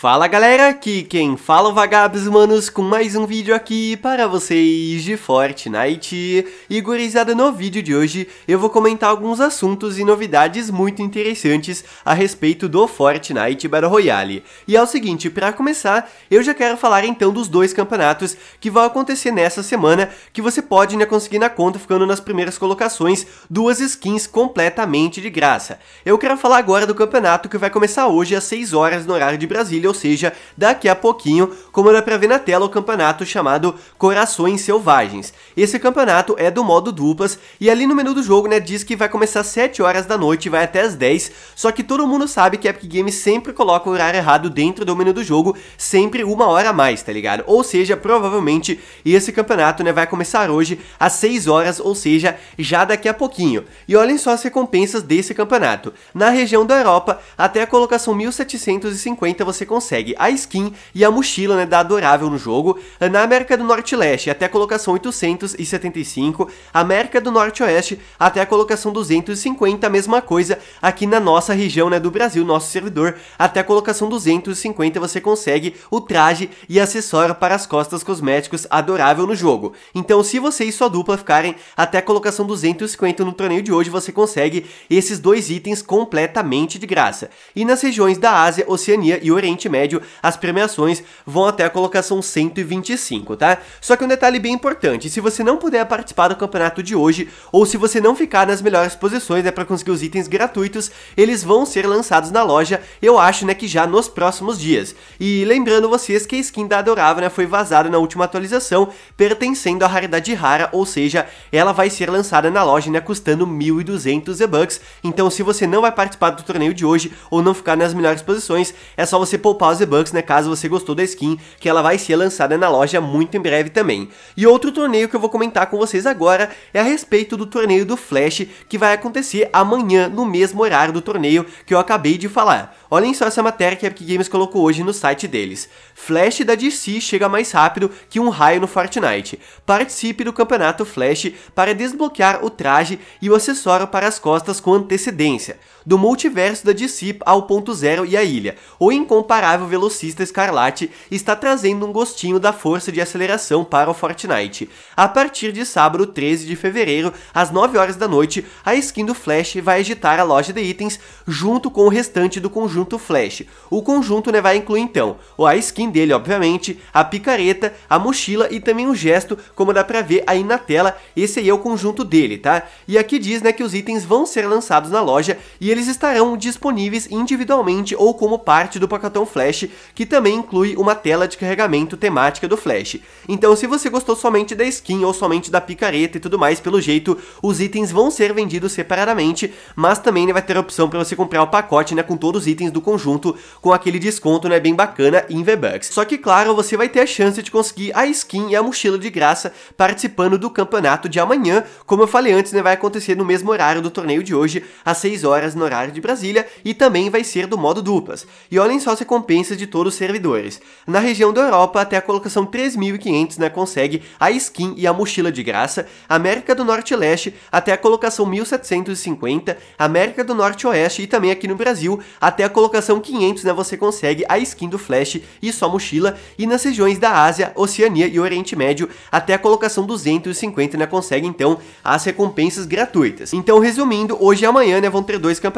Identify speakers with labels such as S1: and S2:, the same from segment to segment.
S1: Fala galera, aqui quem fala é o Vagabos Manos com mais um vídeo aqui para vocês de Fortnite. E gurizada, no vídeo de hoje eu vou comentar alguns assuntos e novidades muito interessantes a respeito do Fortnite Battle Royale. E é o seguinte, para começar, eu já quero falar então dos dois campeonatos que vão acontecer nessa semana Que você pode né, conseguir na conta ficando nas primeiras colocações duas skins completamente de graça. Eu quero falar agora do campeonato que vai começar hoje às 6 horas no horário de Brasília ou seja, daqui a pouquinho, como dá pra ver na tela, o campeonato chamado Corações Selvagens. Esse campeonato é do modo duplas, e ali no menu do jogo, né, diz que vai começar às 7 horas da noite e vai até às 10, só que todo mundo sabe que a Epic Games sempre coloca o horário errado dentro do menu do jogo, sempre uma hora a mais, tá ligado? Ou seja, provavelmente esse campeonato, né, vai começar hoje às 6 horas, ou seja, já daqui a pouquinho. E olhem só as recompensas desse campeonato. Na região da Europa, até a colocação 1750 você consegue a skin e a mochila né, da Adorável no jogo. Na América do Norte Leste, até a colocação 875. América do Norte Oeste, até a colocação 250, a mesma coisa aqui na nossa região né, do Brasil, nosso servidor. Até a colocação 250 você consegue o traje e acessório para as costas cosméticos Adorável no jogo. Então, se você e sua dupla ficarem até a colocação 250 no torneio de hoje, você consegue esses dois itens completamente de graça. E nas regiões da Ásia, Oceania e Oriente Médio, as premiações vão até a colocação 125, tá? Só que um detalhe bem importante, se você não puder participar do campeonato de hoje, ou se você não ficar nas melhores posições, né, para conseguir os itens gratuitos, eles vão ser lançados na loja, eu acho, né, que já nos próximos dias. E lembrando vocês que a skin da Adorável, né, foi vazada na última atualização, pertencendo à raridade rara, ou seja, ela vai ser lançada na loja, né, custando 1.200 V-Bucks, então se você não vai participar do torneio de hoje, ou não ficar nas melhores posições, é só você poupar os V-Bucks, né, caso você gostou da skin, que ela vai ser lançada na loja muito em breve também. E outro torneio que eu vou comentar com vocês agora é a respeito do torneio do Flash, que vai acontecer amanhã, no mesmo horário do torneio que eu acabei de falar. Olhem só essa matéria que a Epic Games colocou hoje no site deles. Flash da DC chega mais rápido que um raio no Fortnite. Participe do campeonato Flash para desbloquear o traje e o acessório para as costas com antecedência. Do multiverso da DC ao ponto zero e a ilha, o incomparável velocista Escarlate está trazendo um gostinho da força de aceleração para o Fortnite. A partir de sábado 13 de fevereiro, às 9 horas da noite, a skin do Flash vai agitar a loja de itens junto com o restante do conjunto Flash. O conjunto né, vai incluir então a skin dele, obviamente, a picareta, a mochila e também o gesto, como dá pra ver aí na tela, esse aí é o conjunto dele, tá? E aqui diz né, que os itens vão ser lançados na loja e eles estarão disponíveis individualmente ou como parte do pacotão Flash, que também inclui uma tela de carregamento temática do Flash. Então se você gostou somente da skin ou somente da picareta e tudo mais, pelo jeito, os itens vão ser vendidos separadamente, mas também né, vai ter a opção para você comprar o pacote né, com todos os itens do conjunto, com aquele desconto né, bem bacana em V-Bucks. Só que claro, você vai ter a chance de conseguir a skin e a mochila de graça participando do campeonato de amanhã, como eu falei antes, né, vai acontecer no mesmo horário do torneio de hoje, às 6 horas no horário de Brasília, e também vai ser do modo duplas. E olhem só as recompensas de todos os servidores. Na região da Europa, até a colocação 3.500 né, consegue a skin e a mochila de graça, América do Norte e Leste, até a colocação 1.750, América do Norte e Oeste e também aqui no Brasil, até a colocação 500 né, você consegue a skin do Flash e sua mochila, e nas regiões da Ásia, Oceania e Oriente Médio, até a colocação 250 né, consegue então as recompensas gratuitas. Então, resumindo, hoje e amanhã né, vão ter dois campeonatos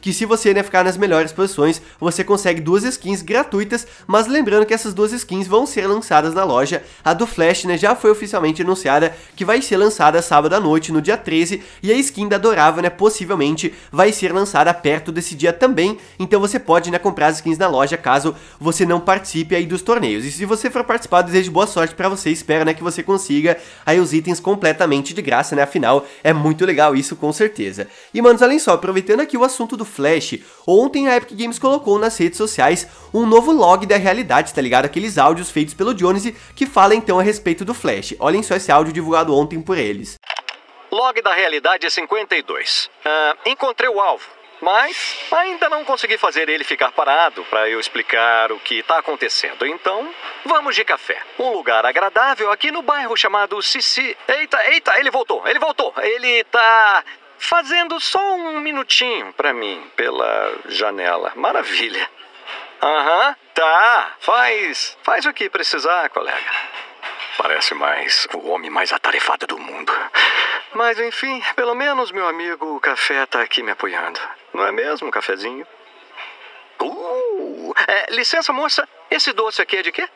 S1: que se você né, ficar nas melhores posições, você consegue duas skins gratuitas, mas lembrando que essas duas skins vão ser lançadas na loja. A do Flash né, já foi oficialmente anunciada que vai ser lançada sábado à noite, no dia 13, e a skin da Adorável né, possivelmente vai ser lançada perto desse dia também, então você pode né, comprar as skins na loja caso você não participe aí dos torneios. E se você for participar, desejo boa sorte para você, espero né, que você consiga aí os itens completamente de graça, né? Afinal, é muito legal isso com certeza. E manos, além só, aproveitando aqui o assunto do Flash, ontem a Epic Games colocou nas redes sociais um novo log da realidade, tá ligado? Aqueles áudios feitos pelo Jones que fala então a respeito do Flash. Olhem só esse áudio divulgado ontem por eles.
S2: Log da realidade 52. Uh, encontrei o alvo. Mas ainda não consegui fazer ele ficar parado para eu explicar o que está acontecendo. Então, vamos de café. Um lugar agradável aqui no bairro chamado Sissi. Eita, eita, ele voltou, ele voltou. Ele tá fazendo só um minutinho para mim pela janela. Maravilha. Aham, Tá, faz, faz o que precisar, colega. Parece mais o homem mais atarefado do mundo. Mas enfim, pelo menos meu amigo o café tá aqui me apoiando. Não é mesmo, cafezinho? Uh, é, licença, moça. Esse doce aqui é de quê?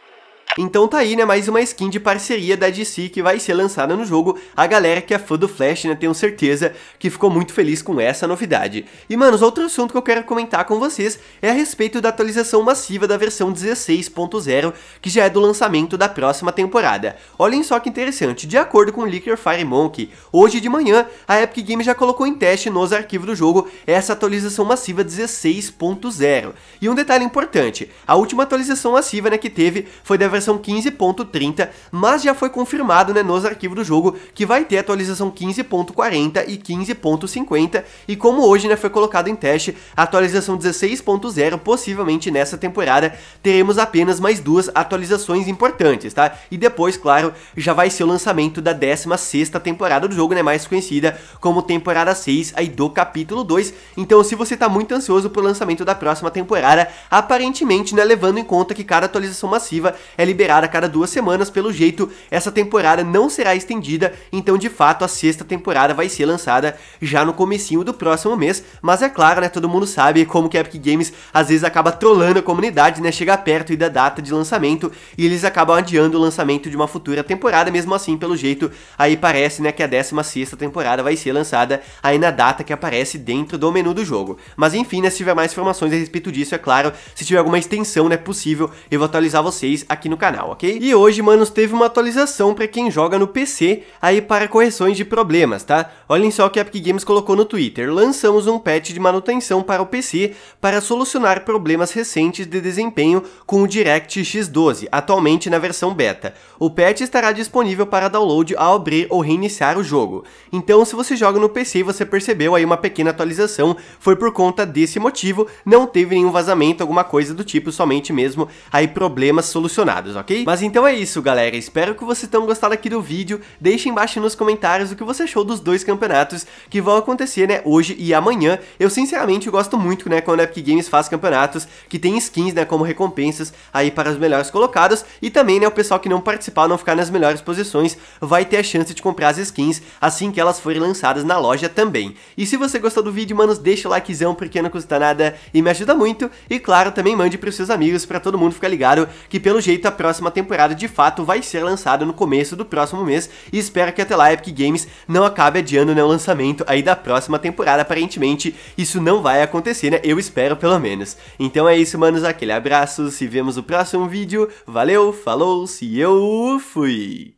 S1: Então tá aí, né, mais uma skin de parceria da DC que vai ser lançada no jogo. A galera que é fã do Flash, né, tenho certeza que ficou muito feliz com essa novidade. E, manos, outro assunto que eu quero comentar com vocês é a respeito da atualização massiva da versão 16.0, que já é do lançamento da próxima temporada. Olhem só que interessante, de acordo com o Leaker Fire Monkey, hoje de manhã, a Epic Games já colocou em teste nos arquivos do jogo essa atualização massiva 16.0. E um detalhe importante, a última atualização massiva, né, que teve foi da versão versão 15.30, mas já foi confirmado né, nos arquivos do jogo que vai ter atualização 15.40 e 15.50, e como hoje né, foi colocado em teste a atualização 16.0, possivelmente nessa temporada teremos apenas mais duas atualizações importantes, tá? E depois, claro, já vai ser o lançamento da 16ª temporada do jogo, né, mais conhecida como temporada 6 aí do capítulo 2. Então, se você tá muito ansioso pro lançamento da próxima temporada, aparentemente, né, levando em conta que cada atualização massiva é liberada a cada duas semanas, pelo jeito essa temporada não será estendida, então de fato a sexta temporada vai ser lançada já no comecinho do próximo mês, mas é claro, né, todo mundo sabe como que a Epic Games às vezes acaba trollando a comunidade, né, chega perto da data de lançamento e eles acabam adiando o lançamento de uma futura temporada, mesmo assim, pelo jeito, aí parece, né, que a 16 sexta temporada vai ser lançada aí na data que aparece dentro do menu do jogo. Mas enfim, né, se tiver mais informações a respeito disso, é claro, se tiver alguma extensão, né, possível, eu vou atualizar vocês aqui no canal, ok? E hoje, manos, teve uma atualização para quem joga no PC aí para correções de problemas, tá? Olhem só o que a Epic Games colocou no Twitter. Lançamos um patch de manutenção para o PC para solucionar problemas recentes de desempenho com o DirectX 12, atualmente na versão beta. O patch estará disponível para download ao abrir ou reiniciar o jogo. Então, se você joga no PC e você percebeu aí uma pequena atualização, foi por conta desse motivo, não teve nenhum vazamento, alguma coisa do tipo, somente mesmo aí problemas solucionados ok? Mas então é isso, galera. Espero que vocês tenham gostado aqui do vídeo. Deixe embaixo nos comentários o que você achou dos dois campeonatos que vão acontecer, né, hoje e amanhã. Eu, sinceramente, gosto muito, né, quando a Epic Games faz campeonatos que tem skins, né, como recompensas aí para os melhores colocados. E também, né, o pessoal que não participar, não ficar nas melhores posições, vai ter a chance de comprar as skins assim que elas forem lançadas na loja também. E se você gostou do vídeo, manos, deixa o likezão porque não custa nada e me ajuda muito. E claro, também mande para os seus amigos, para todo mundo ficar ligado que pelo jeito a próxima temporada de fato vai ser lançada no começo do próximo mês e espero que até lá a Epic Games não acabe adiando né, o lançamento aí da próxima temporada, aparentemente isso não vai acontecer, né, eu espero pelo menos. Então é isso, manos, aquele abraço, se vemos no próximo vídeo, valeu, falou, se eu fui!